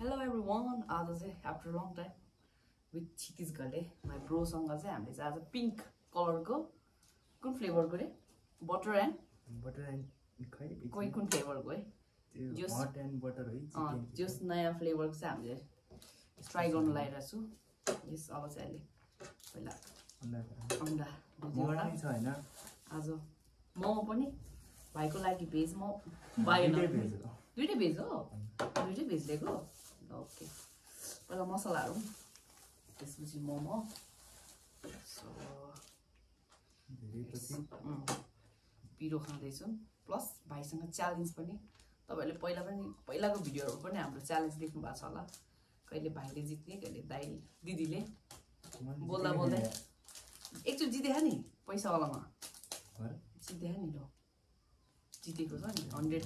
Hello every one आज चाहिँ after long time with Kshitij Ghale my ब्रोसँग चाहिँ हामीले चाहिँ आज पिङ्क कलरको कुन फ्लेभरको रे बटर एन्ड बटर एन्ड खै? कोही कुन फ्लेभरको है? जस- एन्ड बटर है जस नयाँ फ्लेभरको चाहिँ हामीले ट्राई गर्नु लगाइरहेको छु यस अब चाहिँ अहिले पहिला अन्डा। होइन? आज मोमो पनि भाइको लागि भेज म हो। दुइटै भेज हो? दुइटै भेज लिएको ओके पहिला मसलाहरू त्यसपछि मोमो पिरो खाँदैछु प्लस भाइसँग च्यालेन्ज पनि तपाईँहरूले पहिला पनि पहिलाको भिडियोहरू पनि हाम्रो च्यालेन्ज देख्नु भएको छ होला कहिले भाइले जित्ने कहिले दाइ दिदीले बोल्दा बोल्दै। एकचोटि जितेको नि पैसावालामा? जितेको नि ल जितेको छ नि हन्ड्रेड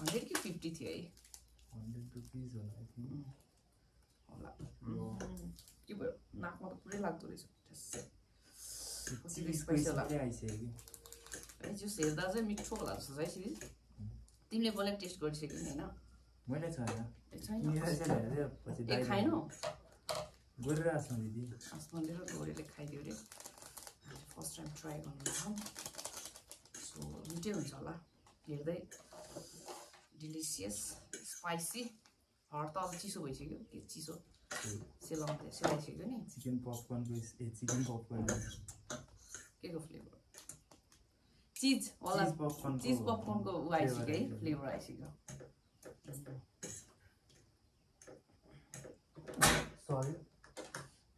हन्ड्रेड कि फिफ्टी थियो है हन्ड्रेड रुपिज होला आई थिङ्क होला के भयो नाकमा त पुरै लाग्दो रहेछ आइसक्यो जुस हेर्दा चाहिँ मिठो होला जस्तो छ। है सिरिज तिमीले पहिला टेस्ट गरिसक्यौ नि होइन मैले छैन खाएनौ गरिरहेको छु दिदी हस्बेन्डले र गौरीले खाइदियो अरे फर्स्ट टाइम ट्राई गर्नु सो मिठै हुन्छ होला। हेर्दै। डिलिसियस स्पाइसी हट त अब चिसो भइसक्यो। के चिसो? सेलाउँदै सेलाइसक्यो नि। चिकन पपकर्नको ए चिकन पपकर्न के को फ्लेभर चिज होला चिज पपकर्नको ऊ आइसक्यो है फ्लेभर आइसक्यो। सरी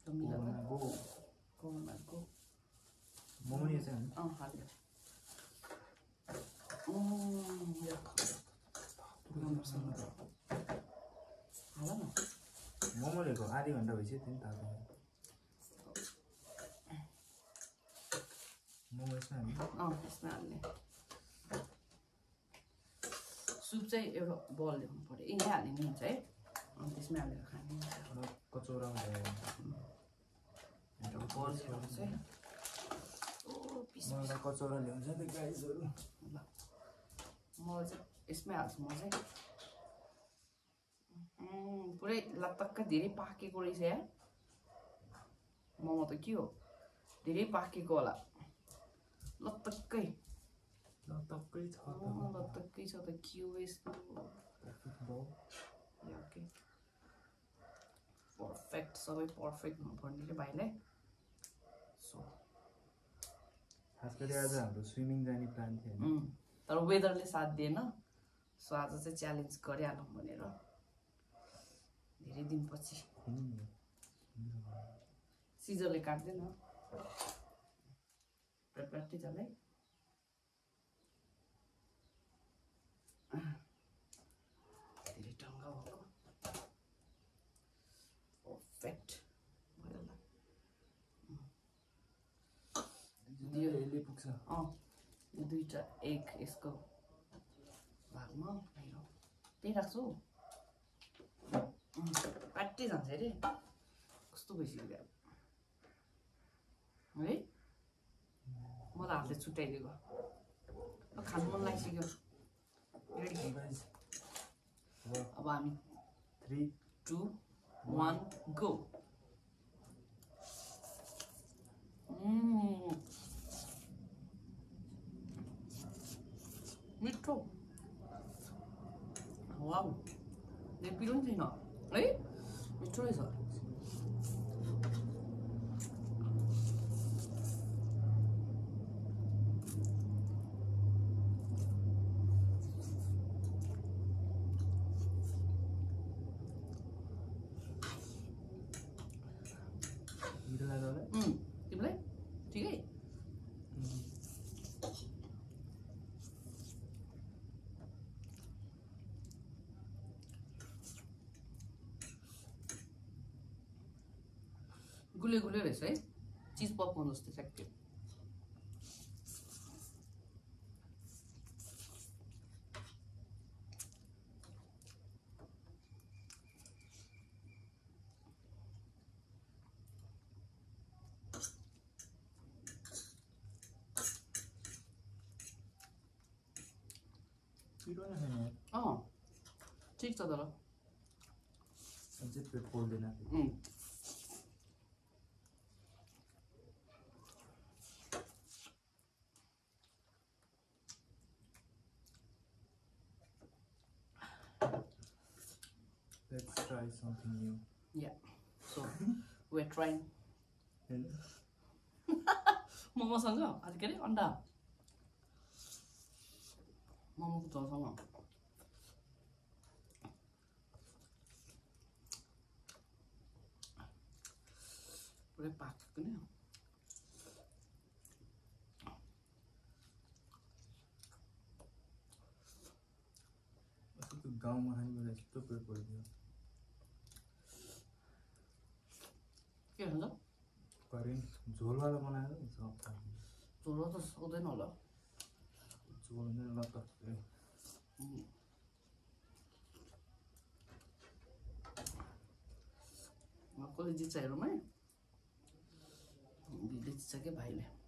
त मिला त गो कोमाको मोमो यो चाहिँ होइन अँ हाल्यो उम्, यो राम्रोसँग हाल न ल्याएको आधी घन्टा भइसक्यो त्यो पनि थाहा मोमो यसमा हाल्ने? सुप चाहिँ एउटा बल ल्याउनु पऱ्यो यहाँ हाल्ने नि हुन्छ है अनि त्यसमै हालेर खाने। एउटा कचौरामा ल्यायो एउटा बल ल्याउनु चाहिँ। ओ पिस म एउटा कचौरा ल्याउँछ नि त गाइजहरू। ल। म चाहिँ यसमै हाल्छु म चाहिँ। पुरै लतक्क धेरै पाकेको रहेछ या मोमो त के हो धेरै पाकेको होला लतक्कै ल टक्कै छ अँ, लतक्कै छ त के हो यस्तो ओके पर्फेक्ट सबै पर्फेक्ट हुनुपर्ने रे भाइलाई सो खास गरी आज हाम्रो स्विमिङ जाने प्लान थियो तर वेदरले साथ दिएन सो आज चाहिँ च्यालेन्ज गरिहालौँ भनेर दिनपछि सिजरले काट्दैन। धेरै टङ्गा पर्फेक्ट भयो यो यसले पुग्छ। अँ। दुइटा एग यसको भागमा त्यही राख्छु। काट्दै जान्छ अरे कस्तो भइसक्यो क्या है मलाई हातले छुट्याइदिएको अब खानु मन लागिसक्यो अब अब हामी थ्री टु वान गो मिठो वाउ यो पिरो पनि छैन है मिठो रहेछ मिठो लाग्यो होला उम्, तिमीलाई ठिकै गुले गुले रहेछ है चिज पपकर्न जस्तो ठ्याक्कै पिरो न खाने अँ ठिक छ तर अझै पेट पोल्दैन उम्. Let's try something new So, we're trying. होइन मोमोसँग अनि के अरे अन्डा मोमोको झोलसँग पुरै पाकेको नि अस्तिको गाउँमा बेला यस्तो पेट पोल्थ्यो के भन्छ करेन्ट झोलवाला बनाएर कसले जित्छ हेरौँ है दिदीले जित्छ क्या भाइले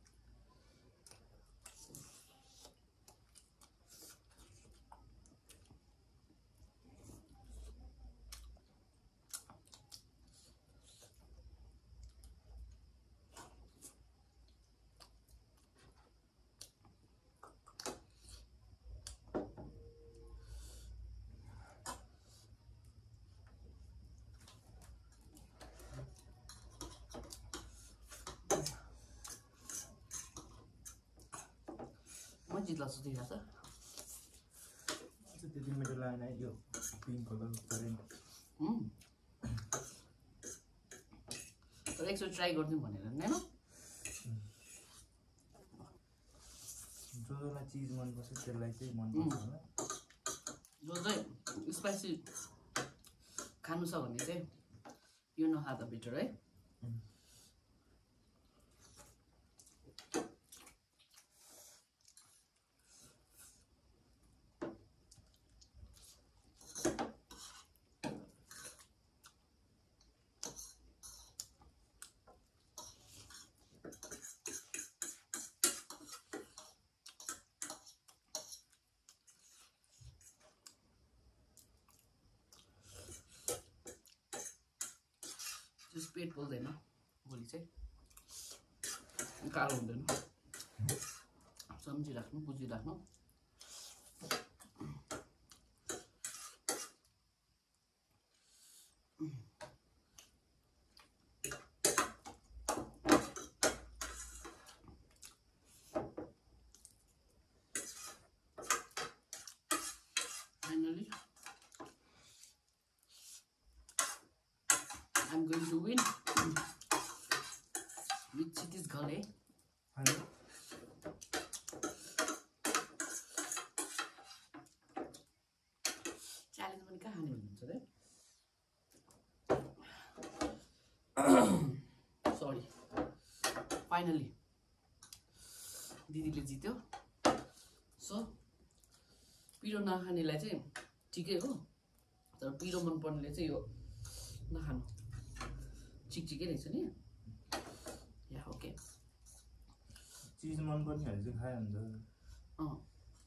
जित्ला जस्तो देखिरहेको छ है यो पिङ्क. तर एकचोटि ट्राई गरिदिउँ भनेर होइन जो जसलाई चिज मनपर्छ त्यसलाई चाहिँ मनपर्छ होला जो चाहिँ स्पाइसी खानु छ भने चाहिँ यो नखाँदा बेटर है जस पेट पोल्दैन भोलि चाहिँ। गाह्रो हुँदैन। सम्झिराख्नु बुझिराख्नु। Going to win with Chiti's. होइन च्यालेन्ज पनि कहाँ हाने भन्नुहुन्छ रे सरी फाइनली दिदीले जित्यो सो पिरो नखानेलाई चाहिँ ठिकै हो तर पिरो मनपर्नेले चाहिँ यो नखानु चिकचिकै रहेछ नि। या ओके। चिज मनपर्नेहरू चाहिँ खायो भने त। अँ।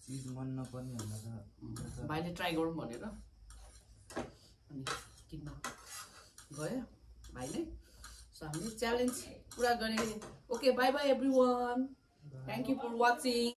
चिज मन नपर्नेहरूलाई त भाइले ट्राई गरौँ भनेर। अनि किन्न गयो भाइले। सो हामीले च्यालेन्ज पुरा गरेँ okay bye bye everyone thank you for watching